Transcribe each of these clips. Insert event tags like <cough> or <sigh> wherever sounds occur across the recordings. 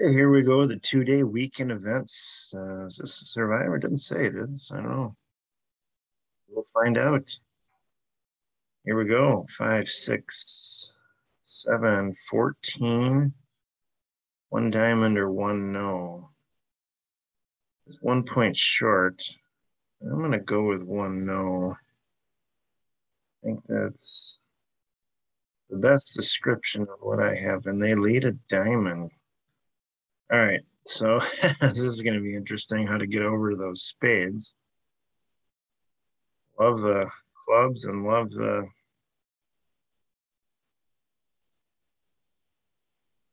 Here we go. The two-day weekend events. Uh, is this a Survivor? Doesn't say it is. I don't know. We'll find out. Here we go. Five, six, seven, 14. One diamond or one no. It's one point short. I'm going to go with one no. I think that's the best description of what I have. And they lead a diamond. All right, so <laughs> this is going to be interesting how to get over those spades. Love the clubs and love the.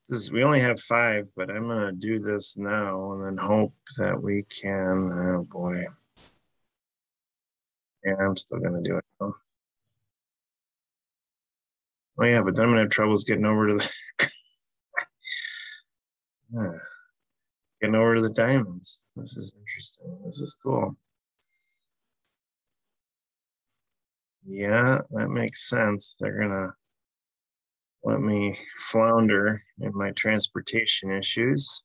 This is, we only have five, but I'm going to do this now and then hope that we can. Oh boy. Yeah, I'm still going to do it. Oh yeah, but then I'm going to have troubles getting over to the. <laughs> Getting over the diamonds. This is interesting. This is cool. Yeah, that makes sense. They're gonna let me flounder in my transportation issues.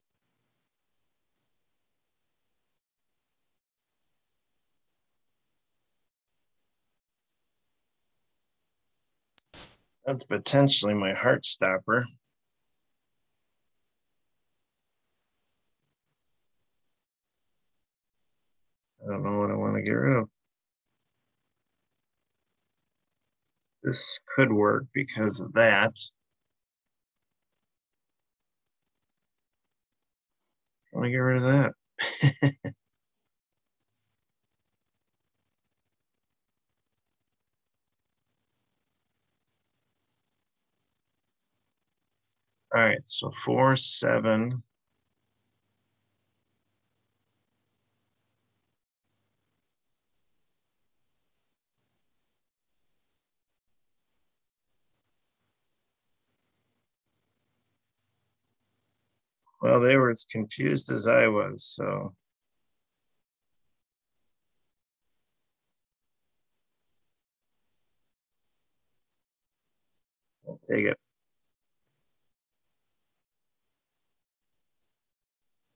That's potentially my heart stopper. I don't know what I want to get rid of. This could work because of that. I want to get rid of that. <laughs> All right, so four, seven, Well, they were as confused as I was, so. I'll take it.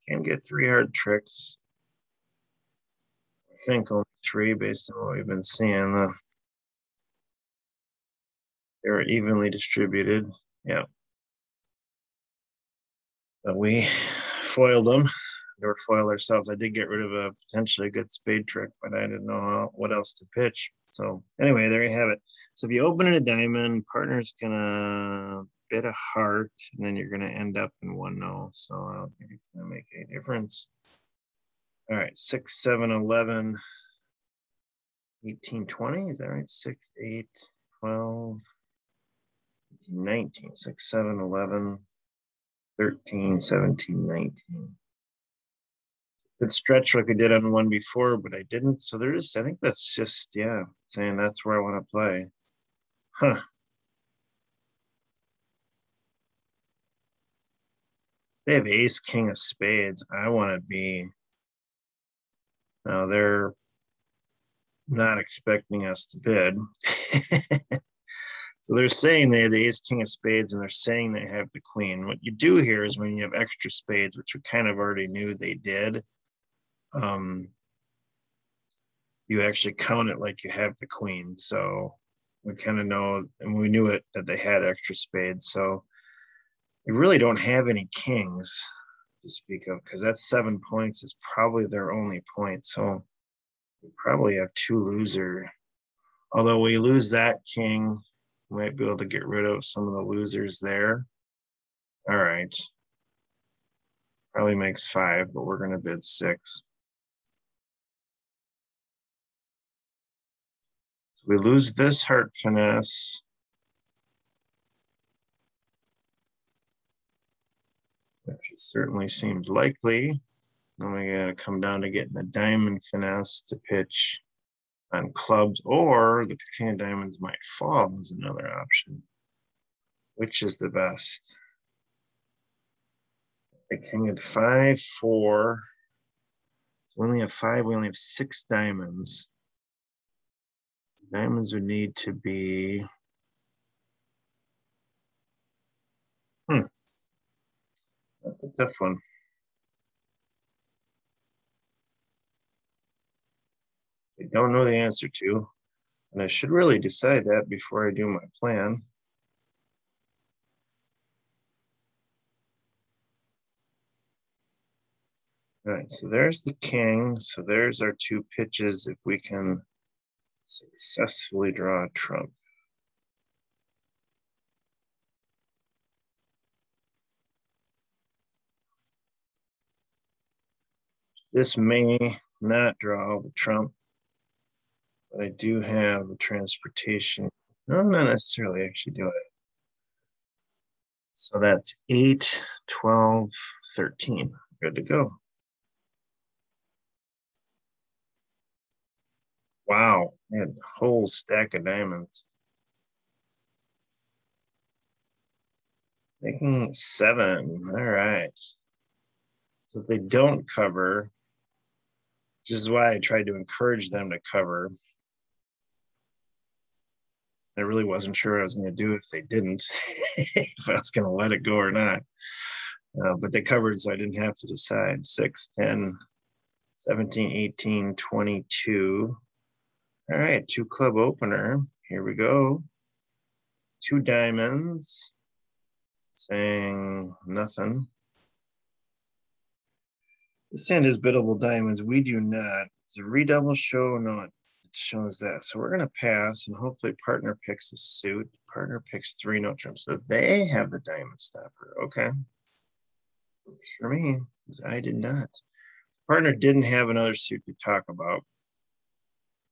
Can get three hard tricks. I think only three based on what we've been seeing. They were evenly distributed. Yeah but we foiled them or foil ourselves. I did get rid of a potentially good spade trick, but I didn't know how, what else to pitch. So anyway, there you have it. So if you open it a diamond, partner's gonna bid a heart, and then you're gonna end up in one no. So I don't think it's gonna make any difference. All right, six, seven, 11, 18, 20, is that right? Six, eight, 12, 19, six, seven, 11, 13, 17, 19. Could stretch like I did on one before, but I didn't. So there's, I think that's just, yeah, saying that's where I want to play. Huh. They have ace, king of spades. I want to be, now they're not expecting us to bid. <laughs> So they're saying they have the ace, king of spades, and they're saying they have the queen. What you do here is when you have extra spades, which we kind of already knew they did, um, you actually count it like you have the queen. So we kind of know, and we knew it that they had extra spades. So we really don't have any kings to speak of because that seven points is probably their only point. So we probably have two loser. Although we lose that king, might be able to get rid of some of the losers there. All right. Probably makes five, but we're going to bid six. So we lose this heart finesse. Which certainly seemed likely. Then we got to come down to getting a diamond finesse to pitch on clubs, or the king of diamonds might fall is another option. Which is the best? The king of five, four. So we only have five, we only have six diamonds. Diamonds would need to be. Hmm. That's a tough one. I don't know the answer to, and I should really decide that before I do my plan. All right, so there's the king. So there's our two pitches if we can successfully draw a trump. This may not draw the trump, but I do have the transportation. No, not necessarily actually do it. So that's 8, 12, 13. Good to go. Wow, a whole stack of diamonds. Making seven, all right. So if they don't cover, which is why I tried to encourage them to cover. I really wasn't sure I was going to do if they didn't, <laughs> if I was going to let it go or not. Uh, but they covered, so I didn't have to decide. 6, 10, 17, 18, 22. All right, two club opener. Here we go. Two diamonds. Saying nothing. The sand is biddable diamonds. We do not. It's a redouble show. No, it shows that. So we're going to pass and hopefully partner picks a suit. Partner picks three no trump. So they have the diamond stopper. Okay. For me, because I did not. Partner didn't have another suit to talk about.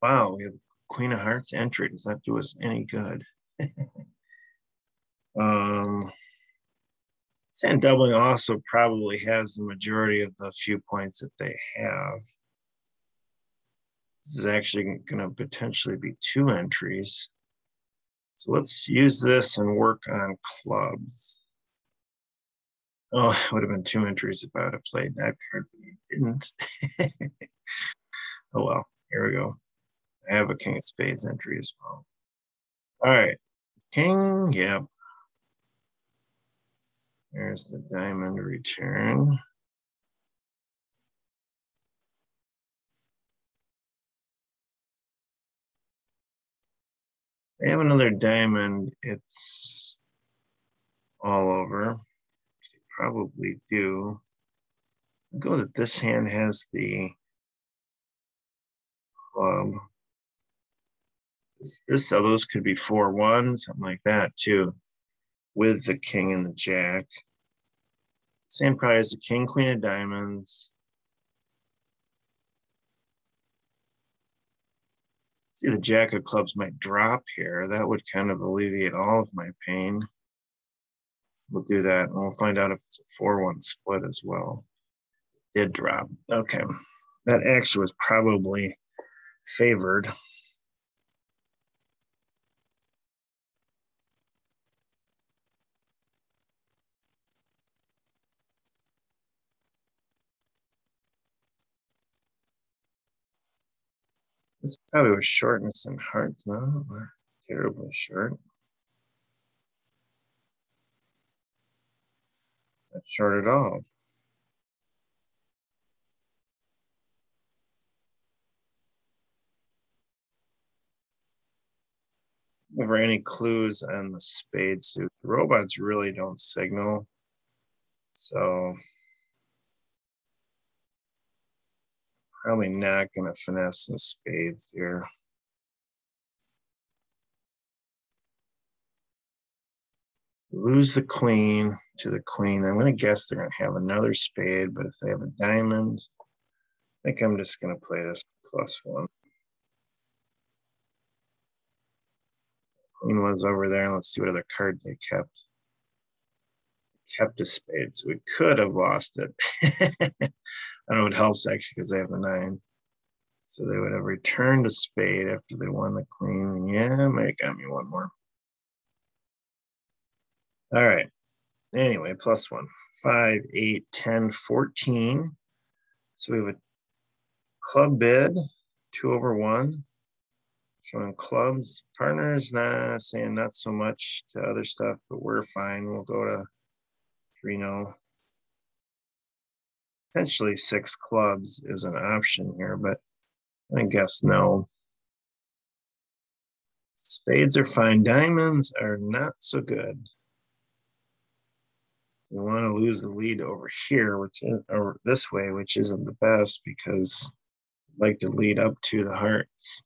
Wow, we have Queen of Hearts entry. Does that do us any good? <laughs> um, Sand doubling also probably has the majority of the few points that they have. This is actually going to potentially be two entries. So let's use this and work on clubs. Oh, it would have been two entries if I would have played that card, didn't. <laughs> oh well, here we go. I have a king of spades entry as well. All right, king, yep. There's the diamond return. I have another diamond. It's all over. Probably do. I go that this hand has the club. This, this so those could be four one, something like that too, with the king and the jack. Same price, the king, queen of diamonds. The jack of clubs might drop here. That would kind of alleviate all of my pain. We'll do that, and we'll find out if it's a 4-1 split as well. Did drop. Okay. That actually was probably favored. This probably was shortness and hearts, no? Terribly short. Not short at all. Never any clues on the spade suit. The robots really don't signal. So Probably not going to finesse the spades here. Lose the queen to the queen. I'm going to guess they're going to have another spade, but if they have a diamond, I think I'm just going to play this plus one. Queen was over there. Let's see what other card they kept. Kept a spade, so we could have lost it. <laughs> I know it helps actually because they have the nine. So they would have returned a spade after they won the queen. Yeah, might got me one more. All right. Anyway, plus one. Five, eight, 10, 14. So we have a club bid, two over one. Showing clubs. Partners, nah, saying not so much to other stuff, but we're fine. We'll go to 3 0. Potentially six clubs is an option here, but I guess no. Spades are fine. Diamonds are not so good. We want to lose the lead over here, which is, or this way, which isn't the best because I'd like to lead up to the hearts.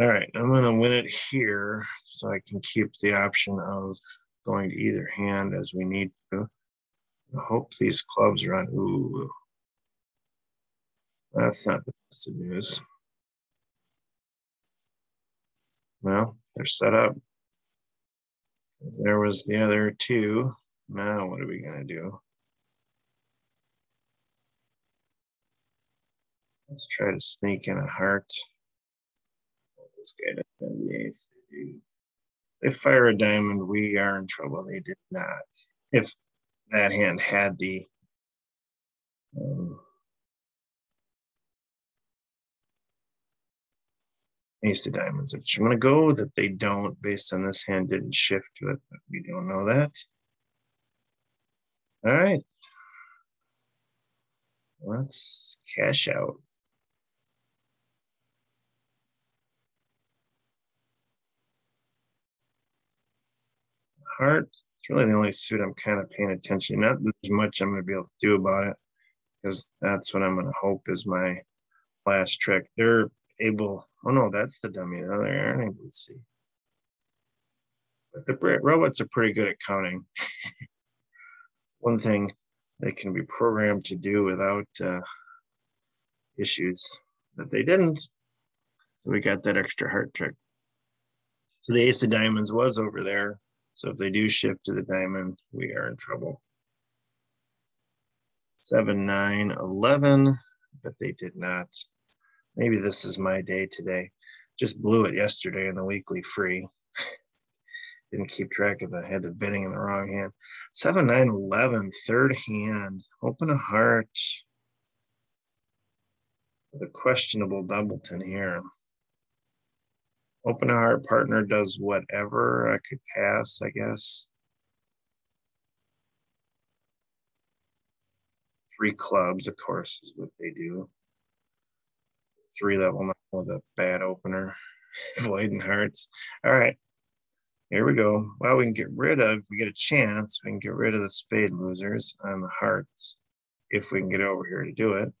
All right, I'm going to win it here so I can keep the option of going to either hand as we need to. I hope these clubs run. Ooh, that's not the best of news. Well, they're set up. There was the other two. Now, what are we going to do? Let's try to sneak in a heart. This guy doesn't the They fire a diamond, we are in trouble. They did not. If that hand had the um, ace of diamonds, I'm going to go that they don't based on this hand didn't shift to it, but we don't know that. All right. Let's cash out. Heart, it's really the only suit I'm kind of paying attention. Not there's much I'm going to be able to do about it because that's what I'm going to hope is my last trick. They're able, oh no, that's the dummy. No, they aren't able to see. But the robots are pretty good at counting. <laughs> one thing they can be programmed to do without uh, issues that they didn't. So we got that extra heart trick. So the ace of diamonds was over there. So if they do shift to the diamond, we are in trouble. Seven, nine, 11, but they did not. Maybe this is my day today. Just blew it yesterday in the weekly free. <laughs> Didn't keep track of the, had the bidding in the wrong hand. 7, 9, 11, third hand. Open a heart. The questionable doubleton here. Open heart partner does whatever. I could pass, I guess. Three clubs, of course, is what they do. Three level now with a bad opener. <laughs> Void and hearts. All right. Here we go. Well, we can get rid of, if we get a chance, we can get rid of the spade losers on the hearts if we can get over here to do it.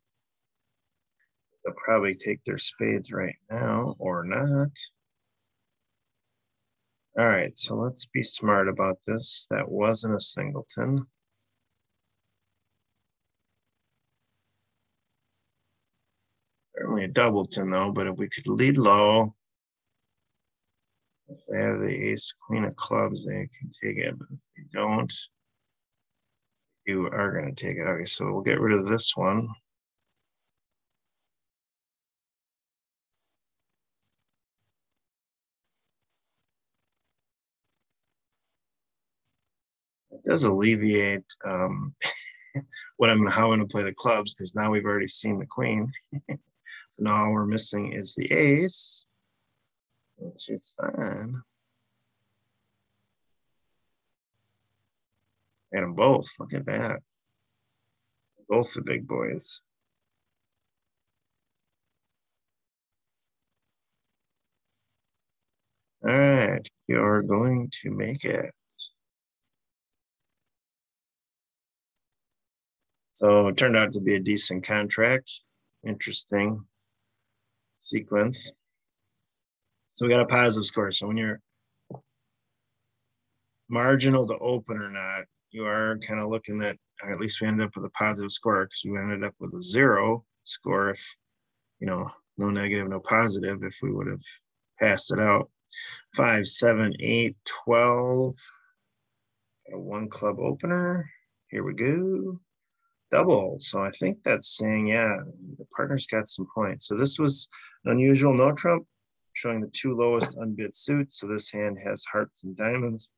They'll probably take their spades right now or not. All right, so let's be smart about this. That wasn't a singleton. Certainly a doubleton though, but if we could lead low, if they have the ace, queen of clubs, they can take it. But if they don't, you are going to take it. Okay, so we'll get rid of this one. Does alleviate um, <laughs> what I'm how I'm going to play the clubs because now we've already seen the queen. <laughs> so now all we're missing is the ace which is fine. And them both, look at that. Both the big boys. All right, you're going to make it. So it turned out to be a decent contract. Interesting sequence. So we got a positive score. So when you're marginal to open or not, you are kind of looking at, at least we ended up with a positive score because we ended up with a zero score if, you know, no negative, no positive, if we would have passed it out. Five, seven, eight, 12. Got a one club opener. Here we go. Double. So I think that's saying, yeah, the partner's got some points. So this was an unusual no trump showing the two lowest unbid suits. So this hand has hearts and diamonds.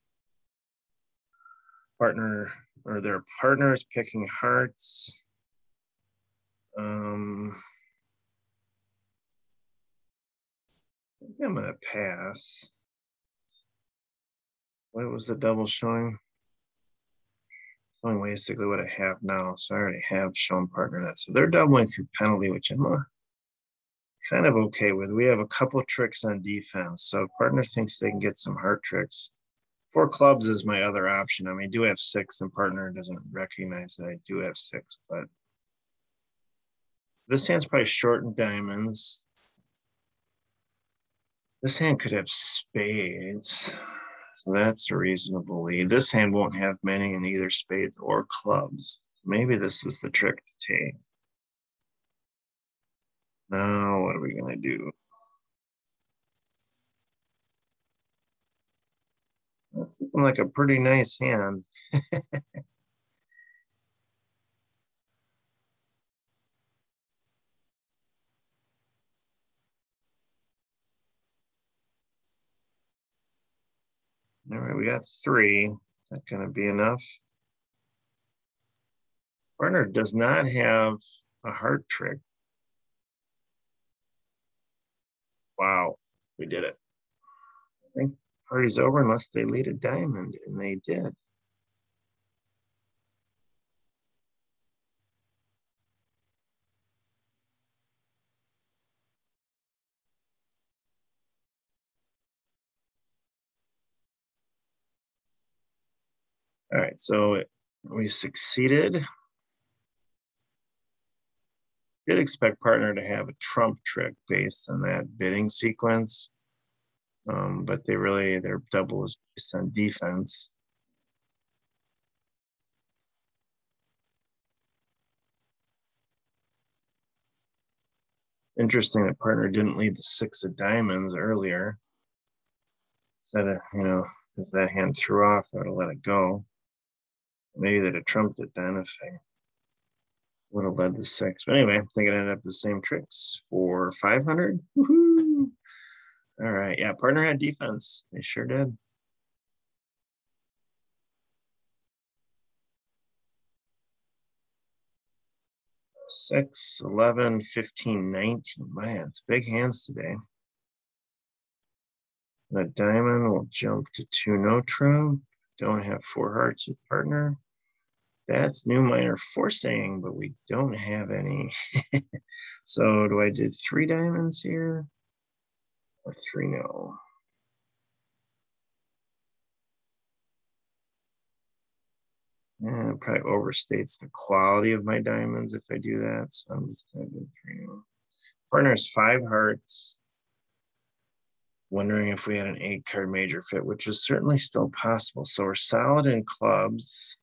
Partner or their partners picking hearts. Um, I'm gonna pass. What was the double showing? Only basically what I have now. So I already have shown partner that. So they're doubling through penalty, which I'm uh, kind of okay with. We have a couple tricks on defense. So partner thinks they can get some heart tricks. Four clubs is my other option. I mean, I do have six, and partner doesn't recognize that I do have six, but this hand's probably short in diamonds. This hand could have spades. That's a reasonable lead. This hand won't have many in either spades or clubs. Maybe this is the trick to take. Now, what are we going to do? That's looking like a pretty nice hand. <laughs> All right, we got three. Is that going to be enough? Partner does not have a heart trick. Wow, we did it. I think party's over unless they lead a diamond, and they did. All right, so we succeeded. Did expect partner to have a trump trick based on that bidding sequence, um, but they really, their double is based on defense. Interesting that partner didn't lead the six of diamonds earlier. Instead of, you know, as that hand threw off, I would have let it go. Maybe they'd have trumped it then if they would have led the six. But anyway, I think it ended up the same tricks for 500. All right. Yeah, partner had defense. They sure did. Six, 11, 15, 19. Man, it's big hands today. The diamond will jump to two no trump. Don't have four hearts with partner. That's new minor forcing, but we don't have any. <laughs> so do I do three diamonds here? Or three no? Yeah, probably overstates the quality of my diamonds if I do that. So I'm just gonna do three no. Partner is five hearts wondering if we had an eight card major fit, which is certainly still possible. So we're solid in clubs.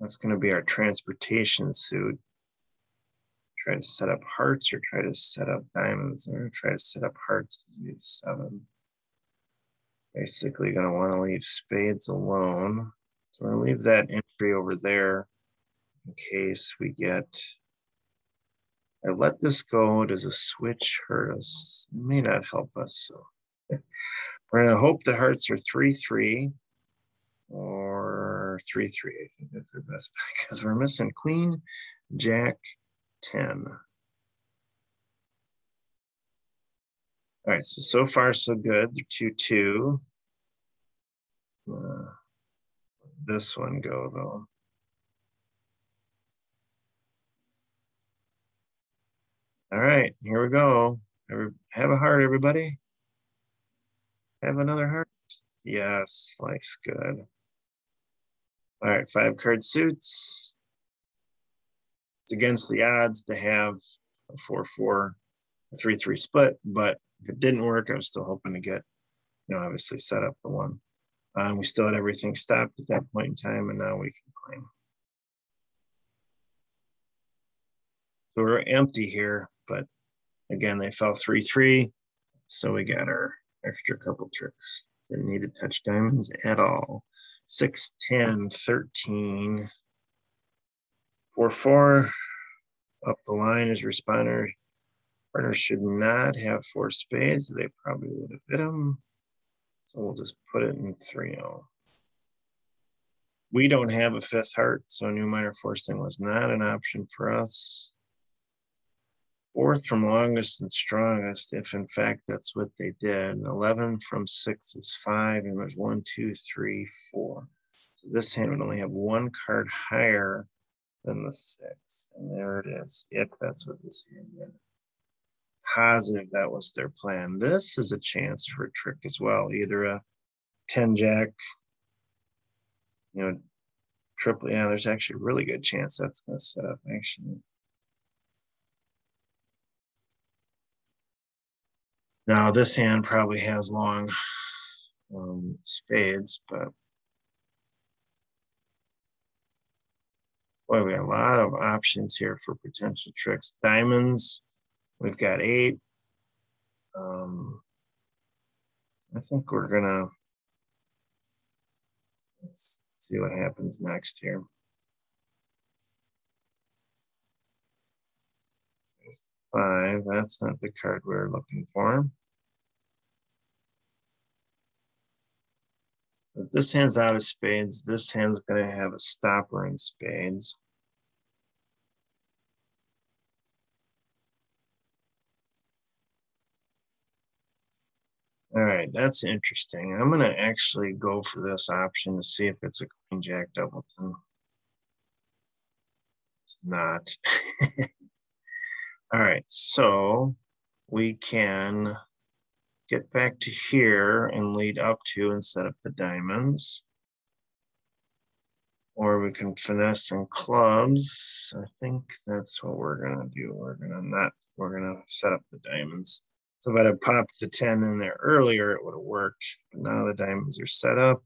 That's going to be our transportation suit. Try to set up hearts or try to set up diamonds or try to set up hearts because we have seven. Basically going to want to leave spades alone. So we're going to leave that entry over there in case we get I let this go. Does a switch hurt us? It may not help us. So <laughs> we're going to hope the hearts are 3 3 or 3 3. I think that's the best <laughs> because we're missing Queen, Jack, 10. All right, so so far so good. 2 2. Uh, this one go though. All right, here we go. Have a heart, everybody. Have another heart. Yes, life's good. All right, five card suits. It's against the odds to have a 4 4, a 3 3 split, but if it didn't work, I was still hoping to get, you know, obviously set up the one. Um, we still had everything stopped at that point in time, and now we can claim. So we're empty here but again, they fell 3 3. So we got our extra couple tricks. Didn't need to touch diamonds at all. 6, 10, 13, 4 4. Up the line is responder. Partner should not have four spades. They probably would have hit them. So we'll just put it in 3 0. We don't have a fifth heart, so new minor forcing was not an option for us fourth from longest and strongest, if in fact that's what they did. 11 from six is five, and there's one, two, three, four. So this hand would only have one card higher than the six. And there it is. Yep, that's what this hand did. Positive that was their plan. This is a chance for a trick as well. Either a 10 jack, you know, triple. Yeah, there's actually a really good chance that's going to set up actually. Now this hand probably has long um, spades, but boy, we got a lot of options here for potential tricks. Diamonds, we've got eight. Um, I think we're gonna let's see what happens next here. Five, that's not the card we're looking for. If this hand's out of spades, this hand's going to have a stopper in spades. All right, that's interesting. I'm going to actually go for this option to see if it's a queen jack doubleton. It's not. <laughs> All right, so we can get back to here and lead up to and set up the diamonds. Or we can finesse in clubs. I think that's what we're gonna do. We're gonna not, we're gonna set up the diamonds. So if I'd have popped the 10 in there earlier, it would have worked. But now the diamonds are set up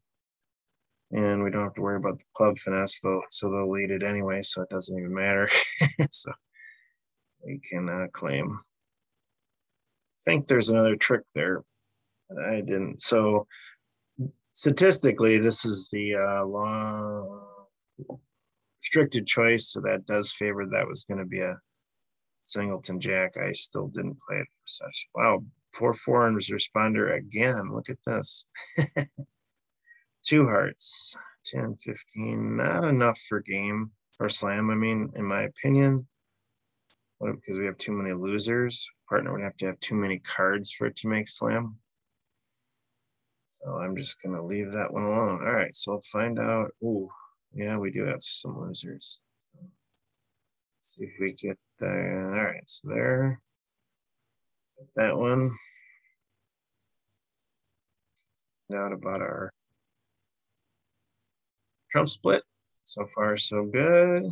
and we don't have to worry about the club finesse though. So they'll lead it anyway, so it doesn't even matter. <laughs> so we can uh, claim I think there's another trick there. I didn't. So statistically, this is the uh, law restricted choice. So that does favor that was going to be a singleton jack. I still didn't play it for such. Wow. Four foreigners responder again. Look at this. <laughs> Two hearts, 10, 15, not enough for game or slam. I mean, in my opinion, because we have too many losers partner would have to have too many cards for it to make slam. So I'm just gonna leave that one alone. All right, so I'll find out. Oh, yeah, we do have some losers. So see if we get there. All right, so there. Get that one. Out about our Trump split. So far, so good.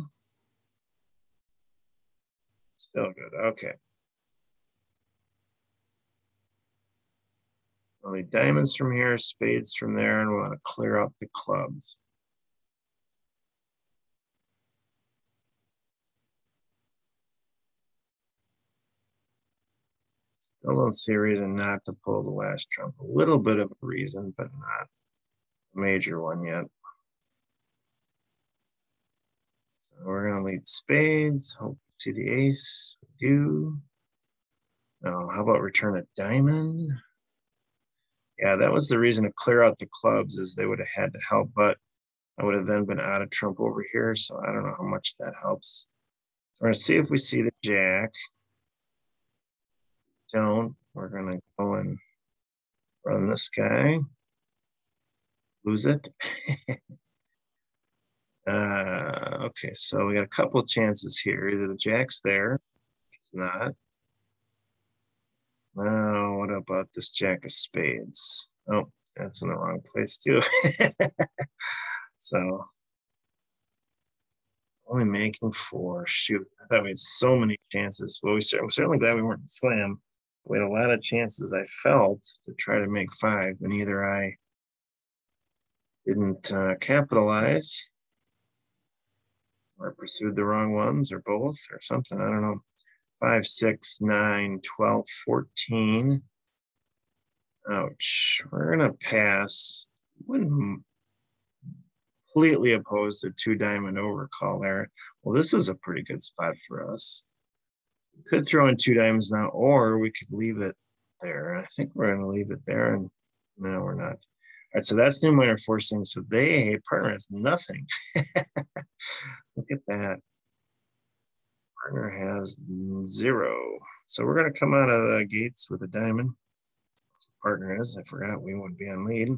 Still good. Okay. Only diamonds from here, spades from there, and we want to clear out the clubs. Still don't see a reason not to pull the last trump. A little bit of a reason, but not a major one yet. So we're gonna lead spades, hope to see the ace, we do. Now, how about return a diamond? Yeah, that was the reason to clear out the clubs is they would have had to help, but I would have then been out of trump over here. So I don't know how much that helps. So we're gonna see if we see the jack. Don't, we're gonna go and run this guy. Lose it. <laughs> uh, okay, so we got a couple chances here. Either the jack's there, it's not. Now, what about this jack of spades? Oh, that's in the wrong place too. <laughs> so only making four. Shoot, I thought we had so many chances. Well, we I'm certainly glad we weren't slam. We had a lot of chances. I felt to try to make five, and either I didn't uh, capitalize, or pursued the wrong ones, or both, or something. I don't know. 5, 6, 9, 12, 14. Ouch. We're going to pass. Wouldn't completely oppose the two diamond overcall there. Well, this is a pretty good spot for us. Could throw in two diamonds now, or we could leave it there. I think we're going to leave it there. And no, we're not right, so that's new minor forcing. So they hate partner has nothing. <laughs> Look at that. Partner has zero. So we're going to come out of the gates with a diamond. So partner is, I forgot we would be on lead.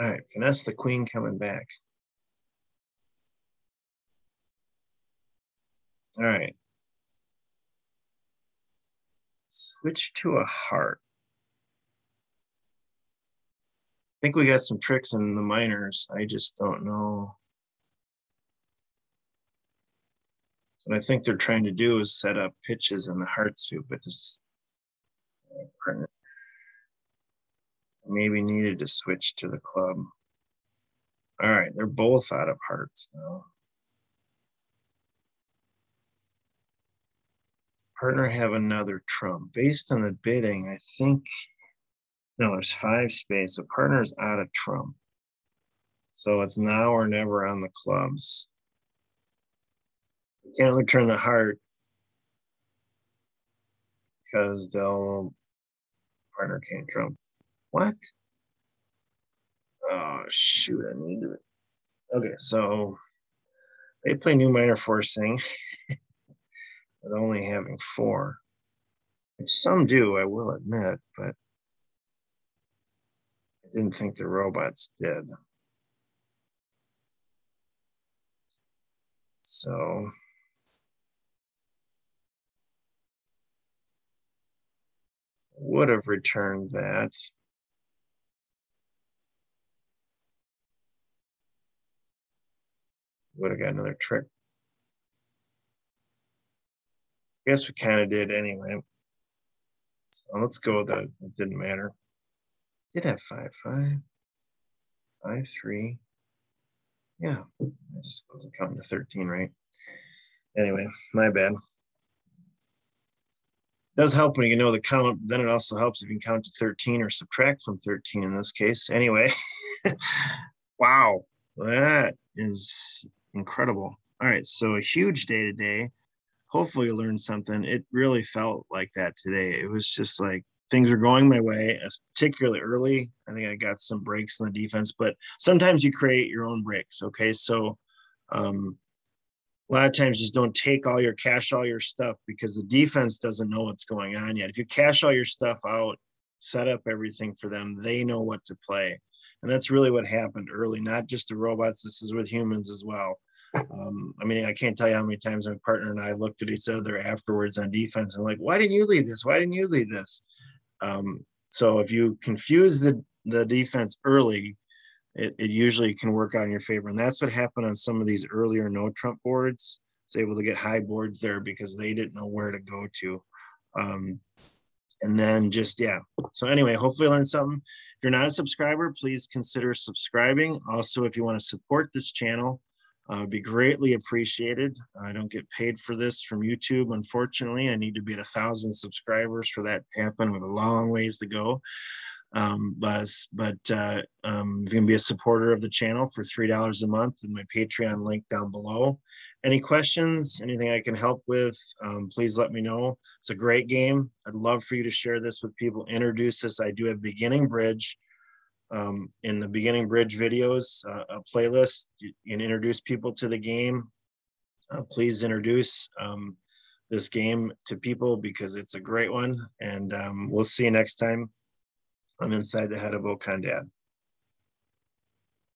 All right, finesse the queen coming back. All right. Switch to a heart. I think we got some tricks in the minors. I just don't know. What I think they're trying to do is set up pitches in the heart suit, but just maybe needed to switch to the club. All right, they're both out of hearts now. Partner have another trump. Based on the bidding, I think, no, there's five spades. So partner's out of trump. So it's now or never on the clubs. Can't return the heart because they'll partner can't trump. What? Oh shoot, I need to. Okay, so they play new minor forcing <laughs> with only having four. Which some do, I will admit, but I didn't think the robots did. So would have returned that. Would have got another trick. I guess we kind of did anyway. So let's go with that. It didn't matter. Did have five, five, five, three. Yeah, I just wasn't counting to 13, right? Anyway, my bad does help when you know the count. Then it also helps if you can count to 13 or subtract from 13 in this case. Anyway, <laughs> wow, that is incredible. All right, so a huge day today. Hopefully, you learned something. It really felt like that today. It was just like things are going my way, particularly early. I think I got some breaks in the defense, but sometimes you create your own breaks. Okay, so um, a lot of times just don't take all your cash all your stuff because the defense doesn't know what's going on yet. If you cash all your stuff out, set up everything for them, they know what to play. And that's really what happened early, not just the robots. This is with humans as well. Um, I mean, I can't tell you how many times my partner and I looked at each other afterwards on defense and like, why didn't you lead this? Why didn't you lead this? Um, so if you confuse the the defense early, it, it usually can work out in your favor. And that's what happened on some of these earlier no trump boards. It's able to get high boards there because they didn't know where to go to. Um, and then just, yeah. So anyway, hopefully learned something. If you're not a subscriber, please consider subscribing. Also, if you want to support this channel, uh, be greatly appreciated. I don't get paid for this from YouTube, unfortunately. I need to be at a thousand subscribers for that to happen. We have a long ways to go. Um, but but uh, um, you can be a supporter of the channel for three dollars a month, and my Patreon link down below. Any questions? Anything I can help with? Um, please let me know. It's a great game. I'd love for you to share this with people. Introduce this. I do have beginning bridge. Um, in the beginning bridge videos, uh, a playlist. Can introduce people to the game. Uh, please introduce um, this game to people because it's a great one. And um, we'll see you next time. I'm inside the head of OconDad.